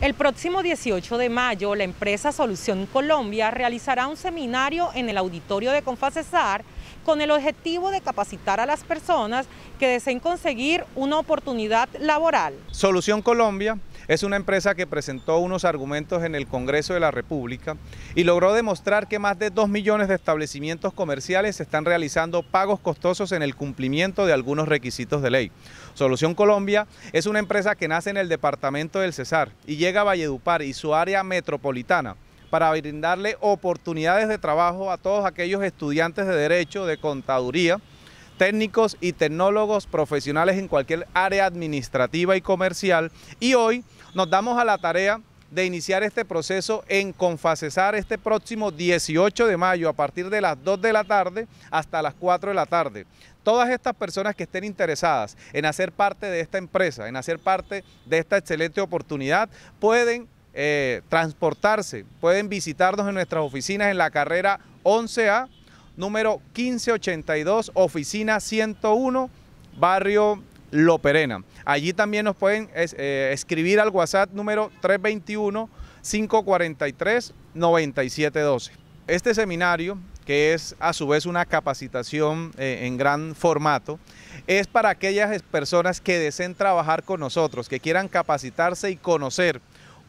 El próximo 18 de mayo, la empresa Solución Colombia realizará un seminario en el auditorio de Confacesar con el objetivo de capacitar a las personas que deseen conseguir una oportunidad laboral. Solución Colombia es una empresa que presentó unos argumentos en el Congreso de la República y logró demostrar que más de 2 millones de establecimientos comerciales están realizando pagos costosos en el cumplimiento de algunos requisitos de ley. Solución Colombia es una empresa que nace en el departamento del Cesar y llega a Valledupar y su área metropolitana para brindarle oportunidades de trabajo a todos aquellos estudiantes de Derecho, de Contaduría, técnicos y tecnólogos profesionales en cualquier área administrativa y comercial. Y hoy nos damos a la tarea de iniciar este proceso en Confacesar este próximo 18 de mayo a partir de las 2 de la tarde hasta las 4 de la tarde. Todas estas personas que estén interesadas en hacer parte de esta empresa, en hacer parte de esta excelente oportunidad, pueden eh, transportarse, pueden visitarnos en nuestras oficinas en la carrera 11A, número 1582, oficina 101, barrio Loperena. Allí también nos pueden eh, escribir al WhatsApp número 321-543-9712. Este seminario, que es a su vez una capacitación eh, en gran formato, es para aquellas personas que deseen trabajar con nosotros, que quieran capacitarse y conocer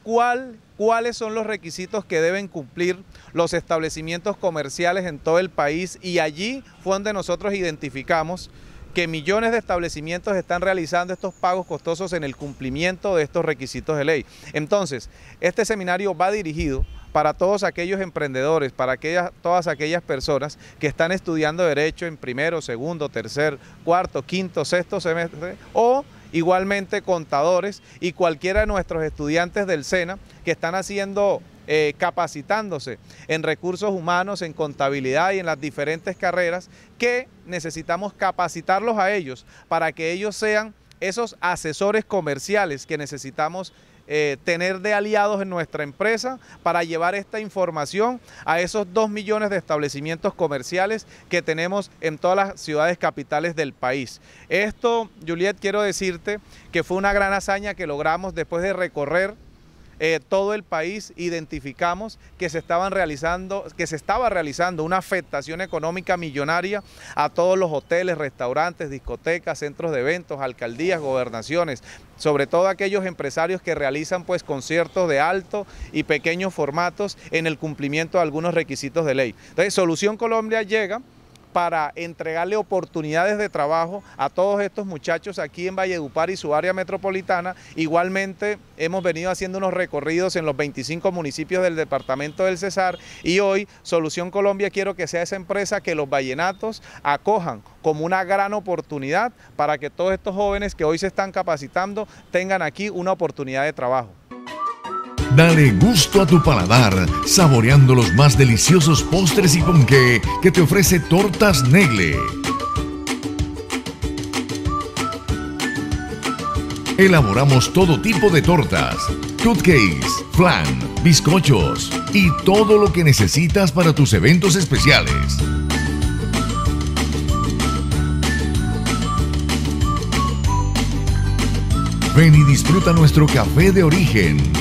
cuál, cuáles son los requisitos que deben cumplir los establecimientos comerciales en todo el país y allí fue donde nosotros identificamos que millones de establecimientos están realizando estos pagos costosos en el cumplimiento de estos requisitos de ley. Entonces, este seminario va dirigido para todos aquellos emprendedores, para todas aquellas personas que están estudiando derecho en primero, segundo, tercer, cuarto, quinto, sexto semestre o igualmente contadores y cualquiera de nuestros estudiantes del SENA que están haciendo eh, capacitándose en recursos humanos, en contabilidad y en las diferentes carreras que necesitamos capacitarlos a ellos para que ellos sean esos asesores comerciales que necesitamos eh, tener de aliados en nuestra empresa para llevar esta información a esos dos millones de establecimientos comerciales que tenemos en todas las ciudades capitales del país. Esto, Juliet, quiero decirte que fue una gran hazaña que logramos después de recorrer eh, todo el país identificamos que se estaban realizando, que se estaba realizando una afectación económica millonaria a todos los hoteles, restaurantes, discotecas, centros de eventos, alcaldías, gobernaciones, sobre todo aquellos empresarios que realizan pues conciertos de alto y pequeños formatos en el cumplimiento de algunos requisitos de ley. Entonces, Solución Colombia llega para entregarle oportunidades de trabajo a todos estos muchachos aquí en Valledupar y su área metropolitana. Igualmente hemos venido haciendo unos recorridos en los 25 municipios del departamento del Cesar y hoy Solución Colombia quiero que sea esa empresa que los vallenatos acojan como una gran oportunidad para que todos estos jóvenes que hoy se están capacitando tengan aquí una oportunidad de trabajo. Dale gusto a tu paladar, saboreando los más deliciosos postres y ponqué que te ofrece Tortas Negle. Elaboramos todo tipo de tortas, cupcakes, flan, bizcochos y todo lo que necesitas para tus eventos especiales. Ven y disfruta nuestro café de origen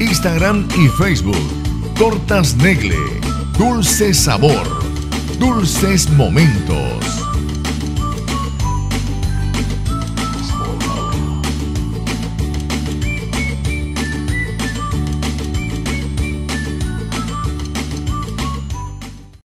Instagram y Facebook. Tortas Negle. Dulce sabor. Dulces momentos.